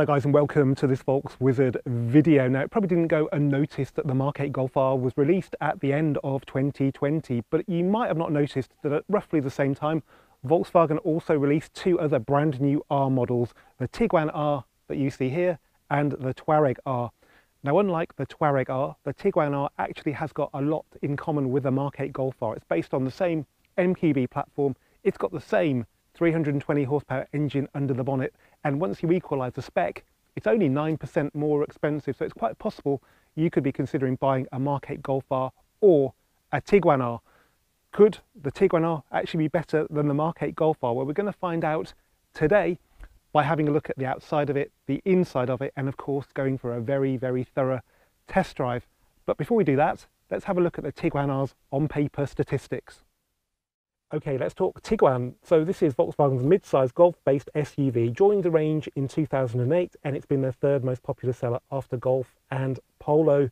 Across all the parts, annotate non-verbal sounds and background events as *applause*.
Hello guys and welcome to this Volkswizard video. Now it probably didn't go unnoticed that the Mark 8 Golf R was released at the end of 2020 but you might have not noticed that at roughly the same time Volkswagen also released two other brand new R models, the Tiguan R that you see here and the Touareg R. Now unlike the Touareg R, the Tiguan R actually has got a lot in common with the Mark 8 Golf R. It's based on the same MQB platform, it's got the same 320 horsepower engine under the bonnet and once you equalise the spec it's only 9% more expensive so it's quite possible you could be considering buying a Mark 8 Golf R or a Tiguan R. Could the Tiguan R actually be better than the Mark 8 Golf R? Well we're going to find out today by having a look at the outside of it, the inside of it and of course going for a very very thorough test drive. But before we do that let's have a look at the Tiguan R's on paper statistics. Okay, let's talk Tiguan. So this is Volkswagen's mid-size Golf-based SUV, joined the range in 2008 and it's been their third most popular seller after Golf and Polo.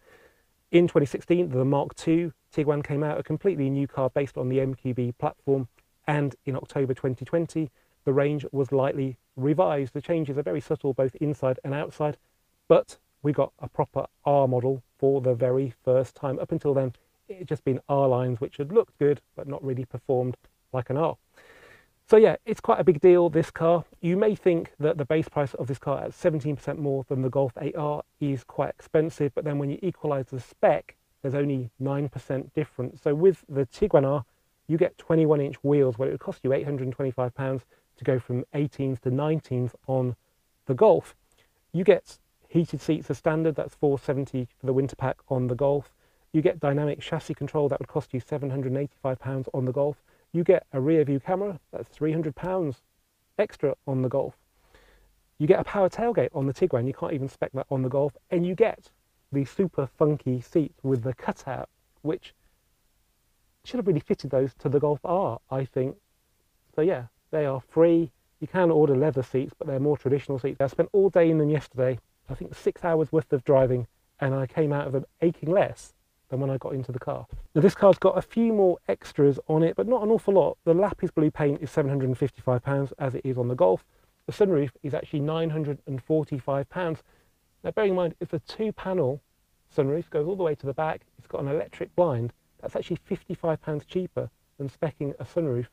In 2016, the Mark II Tiguan came out, a completely new car based on the MQB platform and in October 2020, the range was lightly revised. The changes are very subtle both inside and outside, but we got a proper R model for the very first time. Up until then, it had just been R lines which had looked good but not really performed like an R. So yeah, it's quite a big deal, this car. You may think that the base price of this car at 17% more than the Golf 8R is quite expensive, but then when you equalise the spec, there's only 9% difference. So with the Tiguan R, you get 21 inch wheels where it would cost you £825 to go from 18s to 19s on the Golf. You get heated seats as standard, that's 470 for the winter pack on the Golf. You get dynamic chassis control, that would cost you £785 on the Golf. You get a rear view camera, that's £300 extra on the Golf. You get a power tailgate on the Tiguan, you can't even spec that on the Golf, and you get the super funky seats with the cutout, which should have really fitted those to the Golf R, I think. So yeah, they are free. You can order leather seats, but they're more traditional seats. I spent all day in them yesterday, I think six hours worth of driving, and I came out of them aching less than when I got into the car. Now this car's got a few more extras on it, but not an awful lot. The lapis blue paint is £755 as it is on the Golf. The sunroof is actually £945. Now bearing in mind, it's a two panel sunroof, goes all the way to the back, it's got an electric blind, that's actually £55 cheaper than specking a sunroof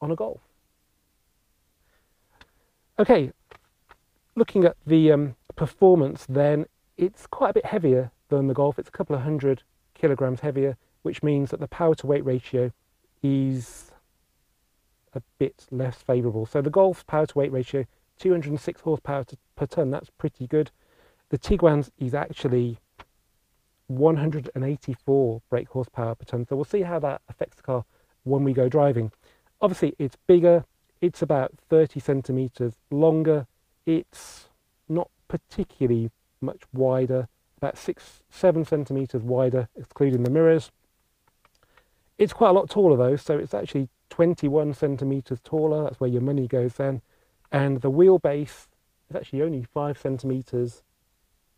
on a Golf. Okay, looking at the um, performance then, it's quite a bit heavier than the Golf. It's a couple of hundred kilograms heavier, which means that the power to weight ratio is a bit less favourable. So the Golf's power to weight ratio, 206 horsepower to, per tonne, that's pretty good. The Tiguan's is actually 184 brake horsepower per tonne. So we'll see how that affects the car when we go driving. Obviously it's bigger, it's about 30 centimetres longer, it's not particularly much wider about six, seven centimeters wider, excluding the mirrors. It's quite a lot taller though, so it's actually 21 centimeters taller. That's where your money goes then. And the wheelbase is actually only five centimeters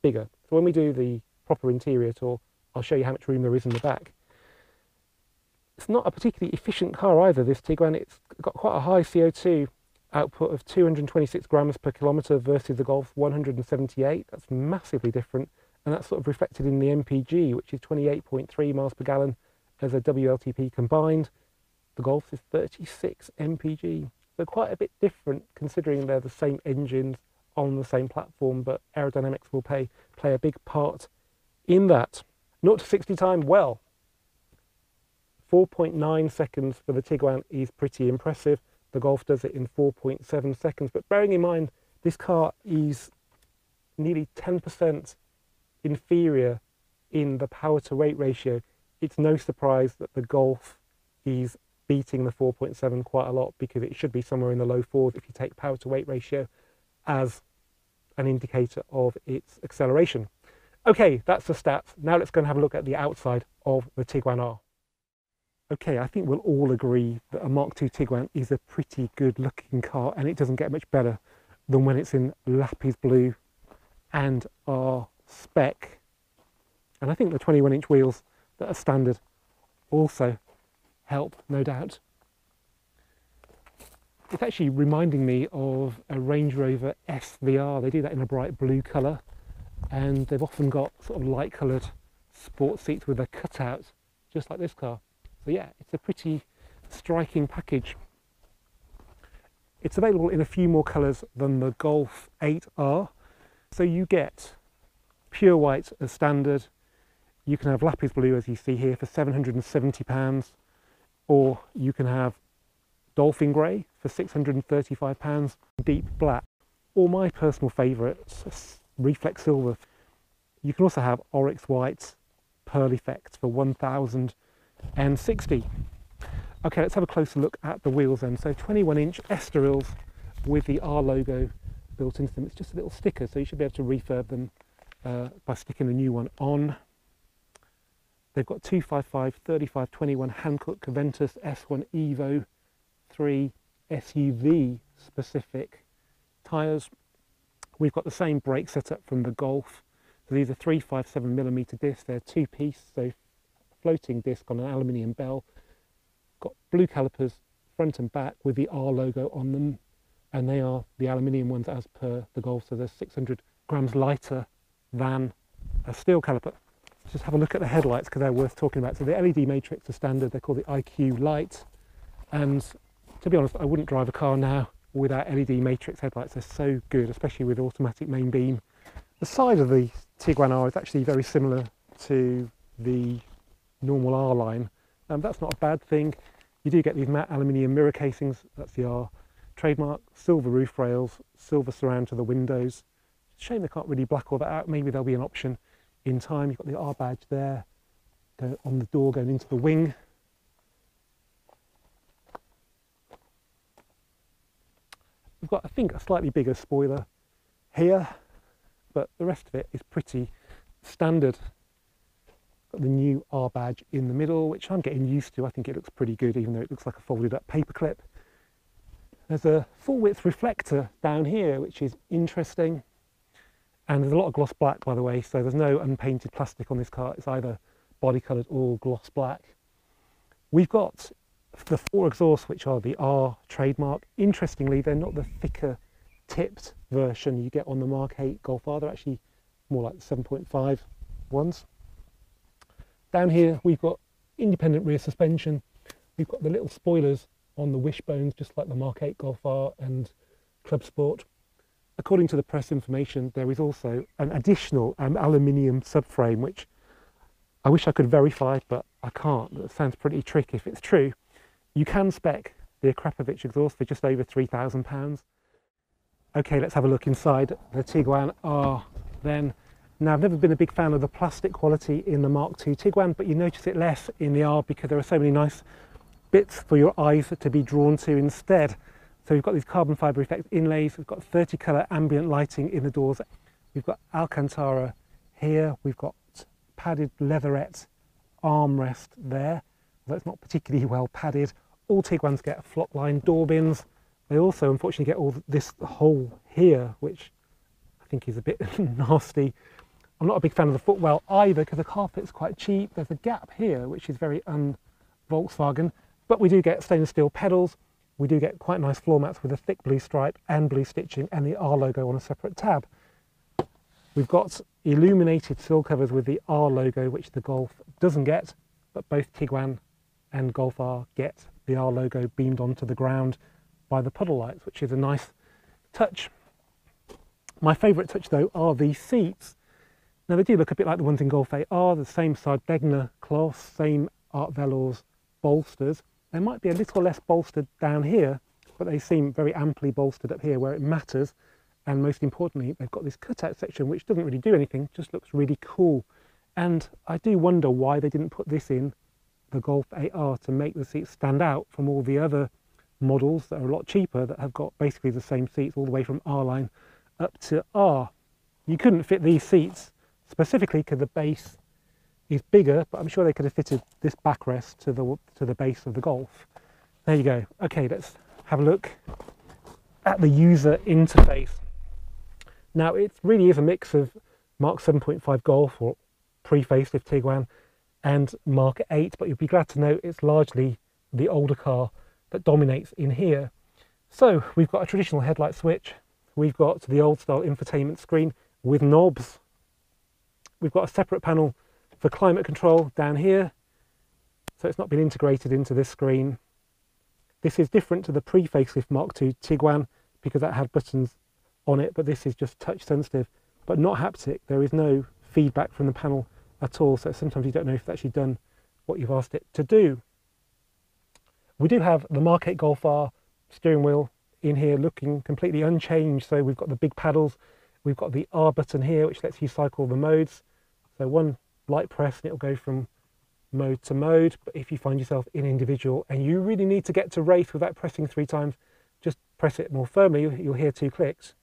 bigger. So when we do the proper interior tour, I'll show you how much room there is in the back. It's not a particularly efficient car either, this Tiguan. It's got quite a high CO2 output of 226 grams per kilometre versus the Golf 178. That's massively different and that's sort of reflected in the MPG, which is 28.3 miles per gallon as a WLTP combined. The Golf is 36 MPG, so quite a bit different considering they're the same engines on the same platform, but aerodynamics will play, play a big part in that. 0 to 60 time, well, 4.9 seconds for the Tiguan is pretty impressive. The Golf does it in 4.7 seconds, but bearing in mind this car is nearly 10% inferior in the power to weight ratio, it's no surprise that the Golf is beating the 4.7 quite a lot because it should be somewhere in the low fours if you take power to weight ratio as an indicator of its acceleration. Okay, that's the stats. Now let's go and have a look at the outside of the Tiguan R. Okay, I think we'll all agree that a Mark II Tiguan is a pretty good looking car and it doesn't get much better than when it's in lapis blue and R spec. And I think the 21 inch wheels that are standard also help, no doubt. It's actually reminding me of a Range Rover SVR. They do that in a bright blue colour and they've often got sort of light coloured sports seats with a cutout just like this car. So yeah, it's a pretty striking package. It's available in a few more colours than the Golf 8R. So you get pure white as standard. You can have lapis blue as you see here for £770 or you can have dolphin grey for £635, deep black or my personal favourite, reflex silver. You can also have oryx white pearl effect for 1060 Okay, let's have a closer look at the wheels then. So 21 inch Estorils with the R logo built into them. It's just a little sticker, so you should be able to refurb them uh, by sticking the new one on. They've got 255, 35, 21 Hankook Aventus S1 Evo 3 SUV specific tyres. We've got the same brake setup from the Golf. So these are 357 millimeter discs. They're two piece, so floating disc on an aluminium bell. Got blue calipers front and back with the R logo on them, and they are the aluminium ones as per the Golf. So they're 600 grams lighter than a steel caliper. Just have a look at the headlights because they're worth talking about. So the LED matrix are standard. They're called the IQ light, and to be honest, I wouldn't drive a car now without LED matrix headlights. They're so good, especially with automatic main beam. The side of the Tiguan R is actually very similar to the normal R line. Um, that's not a bad thing. You do get these matte aluminium mirror casings, that's the R trademark, silver roof rails, silver surround to the windows. Shame they can't really black all that out. Maybe there'll be an option in time. You've got the R badge there on the door going into the wing. We've got, I think, a slightly bigger spoiler here, but the rest of it is pretty standard. Got the new R badge in the middle, which I'm getting used to. I think it looks pretty good, even though it looks like a folded up paperclip. There's a full width reflector down here, which is interesting. And there's a lot of gloss black, by the way, so there's no unpainted plastic on this car. It's either body coloured or gloss black. We've got the four exhausts, which are the R trademark, interestingly, they're not the thicker tipped version you get on the Mark 8 Golf R. They're actually more like the 7.5 ones. Down here, we've got independent rear suspension. We've got the little spoilers on the wishbones, just like the Mark 8 Golf R and Club Sport. According to the press information, there is also an additional um, aluminium subframe, which I wish I could verify, but I can't. That sounds pretty tricky if it's true. You can spec the Akrapovic exhaust for just over £3,000. Okay, let's have a look inside the Tiguan R then. Now, I've never been a big fan of the plastic quality in the Mark II Tiguan, but you notice it less in the R because there are so many nice bits for your eyes to be drawn to instead. So we've got these carbon fibre effect inlays, we've got 30 colour ambient lighting in the doors, we've got Alcantara here, we've got padded leatherette armrest there, although it's not particularly well padded. All Tiguan's get flock line door bins. They also unfortunately get all this hole here, which I think is a bit *laughs* nasty. I'm not a big fan of the footwell either because the carpet's quite cheap. There's a gap here, which is very un-Volkswagen, but we do get stainless steel pedals. We do get quite nice floor mats with a thick blue stripe and blue stitching and the R logo on a separate tab. We've got illuminated sill covers with the R logo, which the Golf doesn't get, but both Tiguan and Golf R get the R logo beamed onto the ground by the puddle lights, which is a nice touch. My favourite touch though are the seats. Now they do look a bit like the ones in Golf 8R, the same side Sardegna cloth, same Art Velours bolsters. They might be a little less bolstered down here, but they seem very amply bolstered up here where it matters. And most importantly, they've got this cutout section which doesn't really do anything, just looks really cool. And I do wonder why they didn't put this in the Golf 8R to make the seats stand out from all the other models that are a lot cheaper that have got basically the same seats all the way from R line up to R. You couldn't fit these seats specifically because the base is bigger, but I'm sure they could have fitted this backrest to the to the base of the Golf. There you go. Okay, let's have a look at the user interface. Now it really is a mix of Mark 7.5 Golf or pre-facelift Tiguan and Mark 8, but you'll be glad to know it's largely the older car that dominates in here. So we've got a traditional headlight switch. We've got the old style infotainment screen with knobs. We've got a separate panel for climate control down here. So it's not been integrated into this screen. This is different to the pre-facelift Mark II Tiguan because that had buttons on it, but this is just touch sensitive, but not haptic. There is no feedback from the panel at all. So sometimes you don't know if it's actually done what you've asked it to do. We do have the Mark 8 Golf R steering wheel in here looking completely unchanged. So we've got the big paddles, we've got the R button here, which lets you cycle the modes. So one light press and it'll go from mode to mode. But if you find yourself in individual and you really need to get to race without pressing three times, just press it more firmly. You'll hear two clicks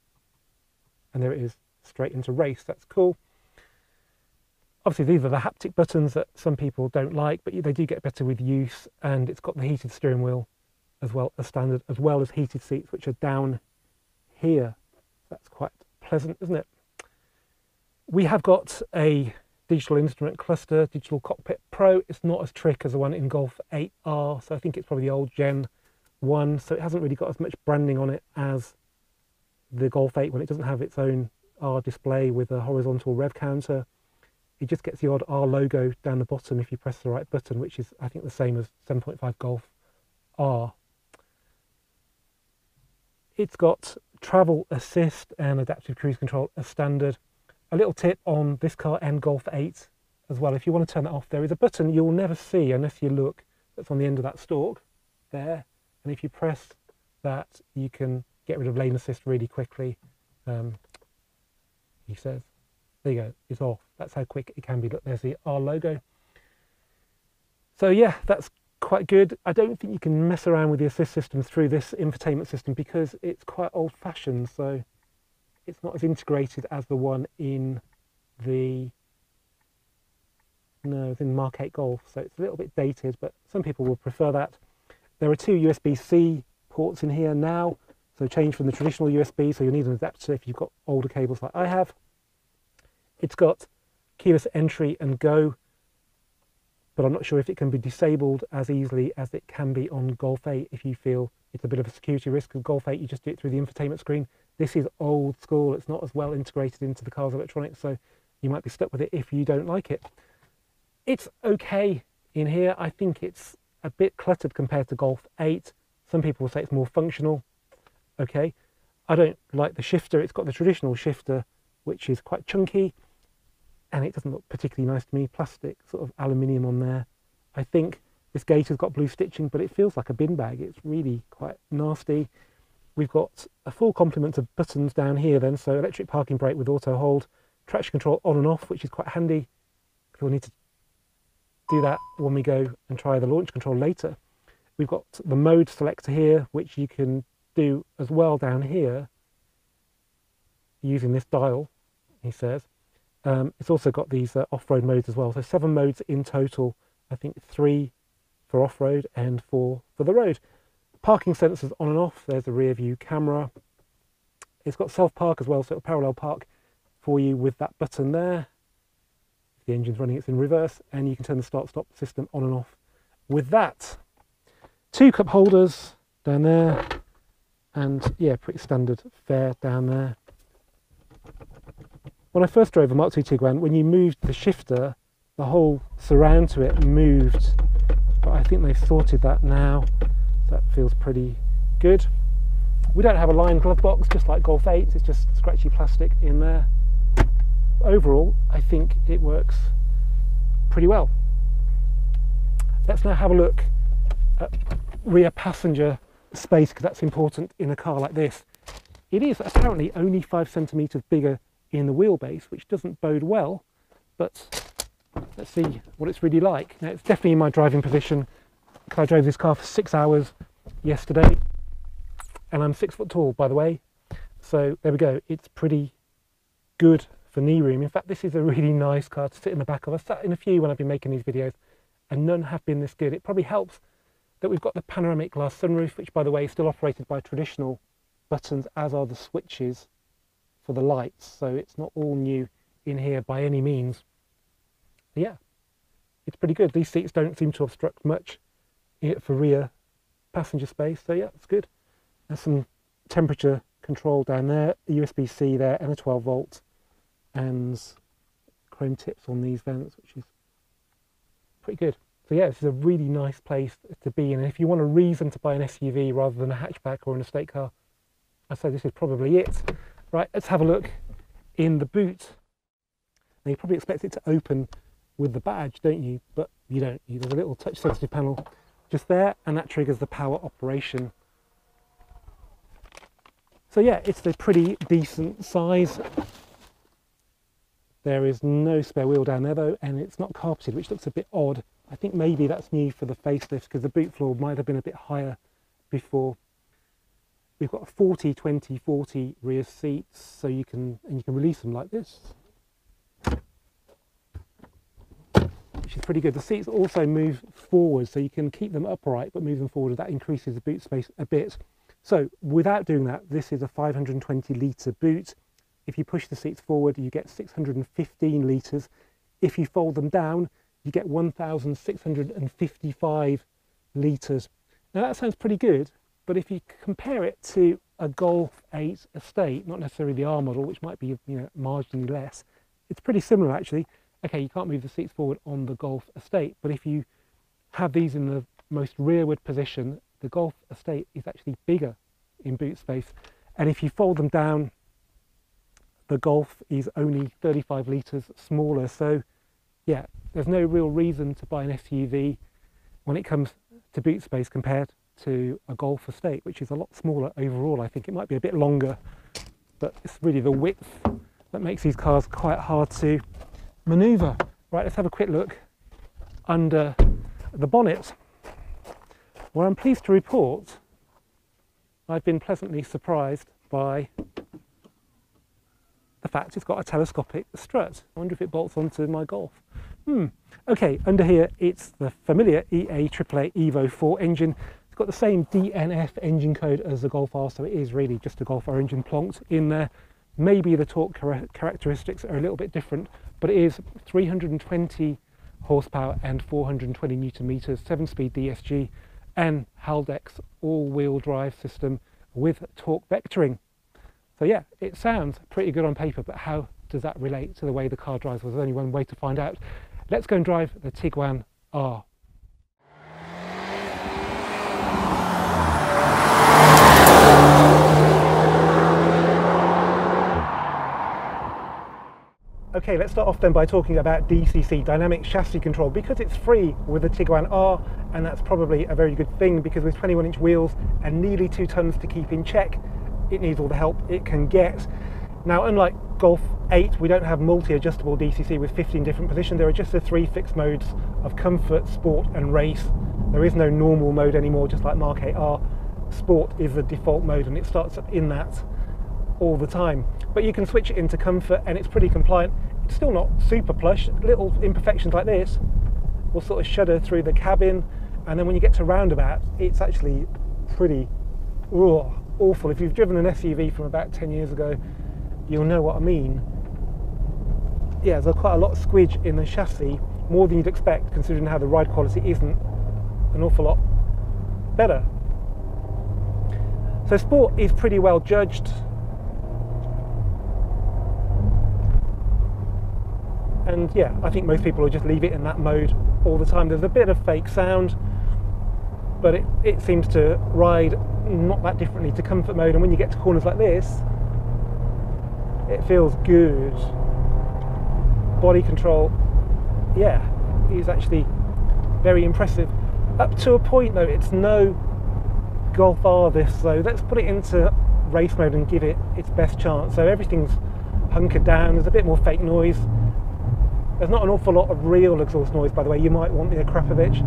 and there it is straight into race. That's cool. Obviously, these are the haptic buttons that some people don't like, but they do get better with use. And it's got the heated steering wheel as well as standard, as well as heated seats, which are down here. That's quite pleasant, isn't it? We have got a digital instrument cluster, digital cockpit pro. It's not as trick as the one in Golf 8R, so I think it's probably the old Gen 1, so it hasn't really got as much branding on it as the Golf 8 when it doesn't have its own R display with a horizontal rev counter. It just gets the odd R logo down the bottom if you press the right button, which is I think the same as 7.5 Golf R. It's got travel assist and adaptive cruise control as standard. A little tip on this car and Golf 8 as well. If you want to turn that off, there is a button you'll never see unless you look that's on the end of that stalk there. And if you press that, you can get rid of lane assist really quickly. Um, he says, there you go, it's off. That's how quick it can be. Look, there's the R logo. So yeah, that's quite good. I don't think you can mess around with the assist system through this infotainment system because it's quite old fashioned. So it's not as integrated as the one in the no, it's in Mark 8 Golf. So it's a little bit dated, but some people will prefer that. There are two USB-C ports in here now. So change from the traditional USB, so you'll need an adapter if you've got older cables like I have. It's got keyless entry and go but I'm not sure if it can be disabled as easily as it can be on Golf 8 if you feel it's a bit of a security risk. With Golf 8, you just do it through the infotainment screen. This is old school. It's not as well integrated into the car's electronics, so you might be stuck with it if you don't like it. It's okay in here. I think it's a bit cluttered compared to Golf 8. Some people will say it's more functional. Okay. I don't like the shifter. It's got the traditional shifter, which is quite chunky and it doesn't look particularly nice to me. Plastic, sort of aluminium on there. I think this gate has got blue stitching, but it feels like a bin bag. It's really quite nasty. We've got a full complement of buttons down here then, so electric parking brake with auto hold, traction control on and off, which is quite handy. We'll need to do that when we go and try the launch control later. We've got the mode selector here, which you can do as well down here using this dial, he says. Um, it's also got these uh, off-road modes as well. So seven modes in total. I think three for off-road and four for the road. Parking sensors on and off. There's a rear view camera. It's got self-park as well, so it'll parallel park for you with that button there. If the engine's running, it's in reverse, and you can turn the start-stop system on and off with that. Two cup holders down there, and yeah, pretty standard fare down there. When I first drove a Mark II Tiguan, when you moved the shifter, the whole surround to it moved. But I think they've sorted that now. That feels pretty good. We don't have a lined glove box, just like Golf 8. It's just scratchy plastic in there. Overall, I think it works pretty well. Let's now have a look at rear passenger space because that's important in a car like this. It is apparently only five centimetres bigger in the wheelbase, which doesn't bode well, but let's see what it's really like. Now it's definitely in my driving position I drove this car for six hours yesterday and I'm six foot tall by the way. So there we go, it's pretty good for knee room. In fact, this is a really nice car to sit in the back of. I've sat in a few when I've been making these videos and none have been this good. It probably helps that we've got the panoramic glass sunroof, which by the way is still operated by traditional buttons as are the switches for the lights so it's not all new in here by any means but yeah it's pretty good these seats don't seem to obstruct much for rear passenger space so yeah it's good There's some temperature control down there, USB-C there and a 12 volt and chrome tips on these vents, which is pretty good. So yeah, this is a really nice place to be in. And if you want a reason to buy an SUV rather than a hatchback or an estate car, I say this is probably it. Right, let's have a look in the boot. Now you probably expect it to open with the badge, don't you? But you don't. There's a little touch sensitive panel just there and that triggers the power operation. So yeah, it's a pretty decent size. There is no spare wheel down there though, and it's not carpeted, which looks a bit odd. I think maybe that's new for the facelift because the boot floor might have been a bit higher before. We've got 40, 20, 40 rear seats, so you can and you can release them like this. Which is pretty good. The seats also move forward, so you can keep them upright but move them forward. That increases the boot space a bit. So without doing that, this is a 520 litre boot. If you push the seats forward, you get 615 litres. If you fold them down, you get 1,655 litres. Now that sounds pretty good, but if you compare it to a Golf 8 Estate, not necessarily the R model, which might be you know marginally less, it's pretty similar actually. Okay, you can't move the seats forward on the Golf Estate, but if you have these in the most rearward position, the Golf Estate is actually bigger in boot space. And if you fold them down, the Golf is only 35 litres smaller. So yeah, there's no real reason to buy an SUV when it comes to boot space compared to a Golf Estate, which is a lot smaller overall. I think it might be a bit longer, but it's really the width that makes these cars quite hard to manoeuvre. Right, let's have a quick look under the bonnet, where I'm pleased to report I've been pleasantly surprised by the fact it's got a telescopic strut. I wonder if it bolts onto my Golf. Hmm. Okay, under here it's the familiar EA888 Evo 4 engine. It's got the same DNF engine code as the Golf R, so it is really just a Golf R engine plonked in there. Maybe the torque characteristics are a little bit different, but it is 320 horsepower and 420 newton meters, 7-speed DSG, and Haldex all-wheel drive system with torque vectoring. So yeah, it sounds pretty good on paper, but how does that relate to the way the car drives? Well, there's only one way to find out. Let's go and drive the Tiguan R. Okay, let's start off then by talking about DCC, Dynamic Chassis Control, because it's free with the Tiguan R, and that's probably a very good thing because with 21 inch wheels and nearly two tons to keep in check, it needs all the help it can get. Now, unlike Golf 8, we don't have multi-adjustable DCC with 15 different positions. There are just the three fixed modes of comfort, sport and race. There is no normal mode anymore, just like Mark 8R. Sport is the default mode and it starts up in that all the time. But you can switch it into comfort and it's pretty compliant. Still not super plush. Little imperfections like this will sort of shudder through the cabin. And then when you get to roundabout, it's actually pretty ugh, awful. If you've driven an SUV from about 10 years ago, you'll know what I mean. Yeah, there's quite a lot of squidge in the chassis, more than you'd expect considering how the ride quality isn't an awful lot better. So Sport is pretty well judged. And yeah I think most people will just leave it in that mode all the time. There's a bit of fake sound but it, it seems to ride not that differently to comfort mode. And when you get to corners like this it feels good. Body control yeah is actually very impressive. Up to a point though it's no Golf R this so let's put it into race mode and give it its best chance. So everything's hunkered down. There's a bit more fake noise there's not an awful lot of real exhaust noise, by the way. You might want the Akrapovic.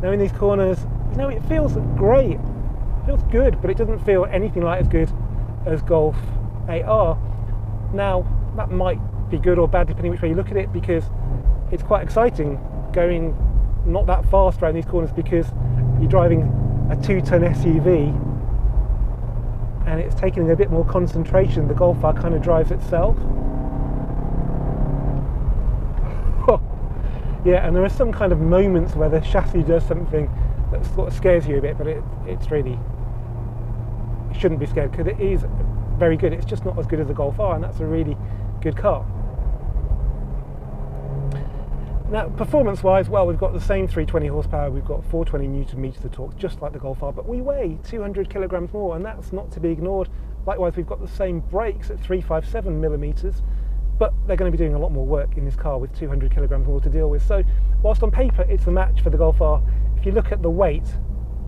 Now in these corners, you know, it feels great. It feels good, but it doesn't feel anything like as good as Golf 8R. Now, that might be good or bad depending which way you look at it because it's quite exciting going not that fast around these corners because you're driving a two-ton SUV and it's taking a bit more concentration. The Golf R kind of drives itself. Yeah, and there are some kind of moments where the chassis does something that sort of scares you a bit, but it, it's really shouldn't be scared because it is very good. It's just not as good as the Golf R, and that's a really good car. Now, performance-wise, well, we've got the same 320 horsepower, we've got 420 newton meters of torque, just like the Golf R, but we weigh 200 kilograms more, and that's not to be ignored. Likewise, we've got the same brakes at 357 millimeters, but they're going to be doing a lot more work in this car with 200 kilograms more to deal with. So, whilst on paper it's a match for the Golf R, if you look at the weight,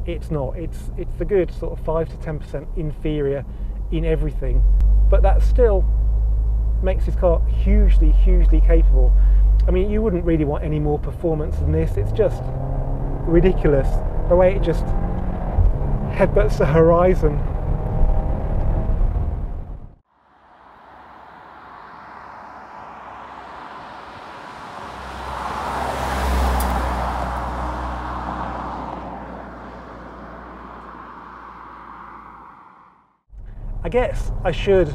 it's not. It's it's the good sort of five to 10% inferior in everything, but that still makes this car hugely, hugely capable. I mean, you wouldn't really want any more performance than this. It's just ridiculous the way it just headbutts the horizon. Guess I should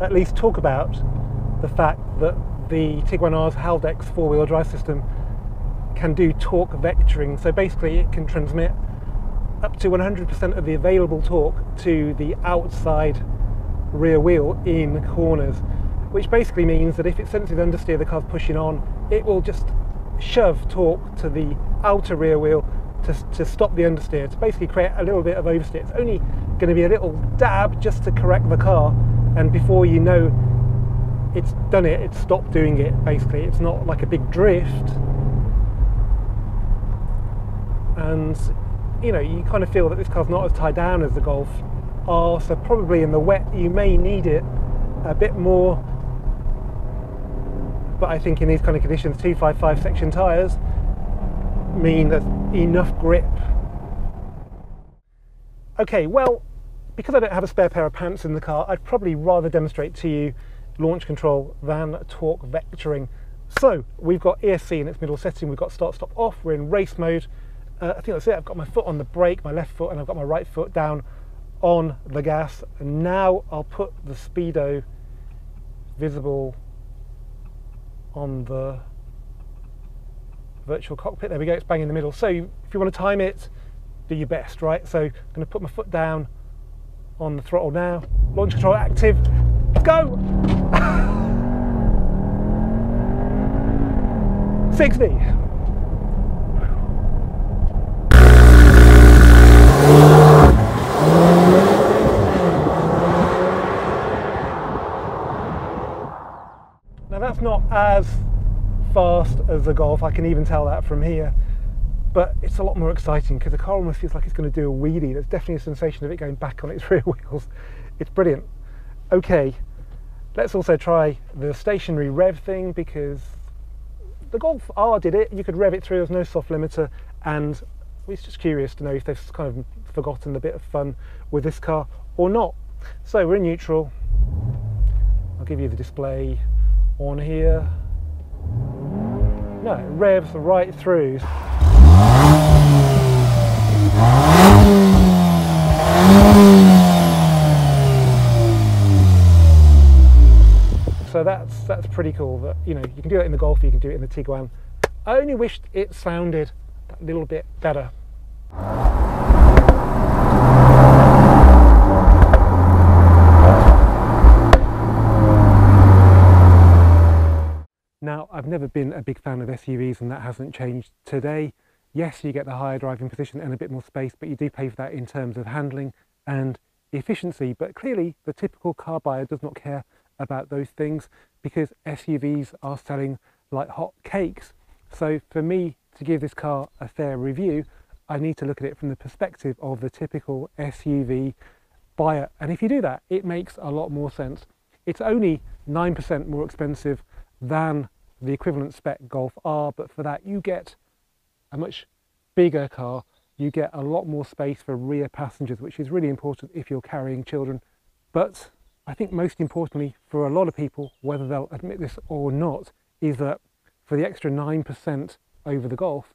at least talk about the fact that the Tiguan R's Haldex four-wheel drive system can do torque vectoring. So basically it can transmit up to 100% of the available torque to the outside rear wheel in corners, which basically means that if it senses understeer the car's pushing on, it will just shove torque to the outer rear wheel to, to stop the understeer, to basically create a little bit of oversteer. It's only going to be a little dab just to correct the car, and before you know it's done it, it's stopped doing it basically. It's not like a big drift. And you know, you kind of feel that this car's not as tied down as the Golf R, so probably in the wet you may need it a bit more. But I think in these kind of conditions, 255 section tyres mean there's enough grip. Okay, well, because I don't have a spare pair of pants in the car, I'd probably rather demonstrate to you launch control than torque vectoring. So we've got ESC in its middle setting, we've got start stop off, we're in race mode. Uh, I think that's it, I've got my foot on the brake, my left foot, and I've got my right foot down on the gas. And now I'll put the speedo visible on the virtual cockpit. There we go, it's bang in the middle. So if you want to time it, do your best, right? So I'm going to put my foot down on the throttle now. Launch control active. Let's go! *laughs* 60. Now that's not as fast as the Golf, I can even tell that from here, but it's a lot more exciting because the car almost feels like it's going to do a wheelie. There's definitely a sensation of it going back on its *laughs* rear wheels. It's brilliant. Okay, let's also try the stationary rev thing because the Golf R did it. You could rev it through, there's no soft limiter, and was just curious to know if they've kind of forgotten the bit of fun with this car or not. So we're in neutral. I'll give you the display on here. No, it revs right through. So that's that's pretty cool. That you know you can do it in the Golf, you can do it in the Tiguan. I only wished it sounded a little bit better. Now, I've never been a big fan of SUVs and that hasn't changed today. Yes, you get the higher driving position and a bit more space, but you do pay for that in terms of handling and efficiency. But clearly, the typical car buyer does not care about those things because SUVs are selling like hot cakes. So for me to give this car a fair review, I need to look at it from the perspective of the typical SUV buyer. And if you do that, it makes a lot more sense. It's only 9% more expensive than the equivalent spec Golf R, but for that you get a much bigger car. You get a lot more space for rear passengers, which is really important if you're carrying children. But I think most importantly for a lot of people, whether they'll admit this or not, is that for the extra 9% over the Golf,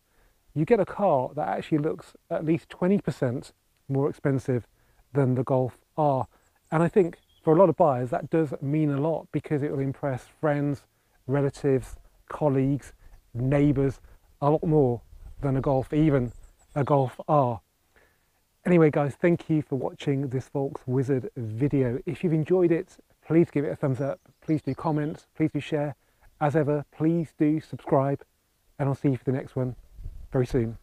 you get a car that actually looks at least 20% more expensive than the Golf R. And I think for a lot of buyers, that does mean a lot because it will impress friends, relatives, colleagues, neighbours a lot more than a Golf, even a Golf R. Anyway guys, thank you for watching this Volkswizard video. If you've enjoyed it, please give it a thumbs up, please do comment, please do share. As ever, please do subscribe and I'll see you for the next one very soon.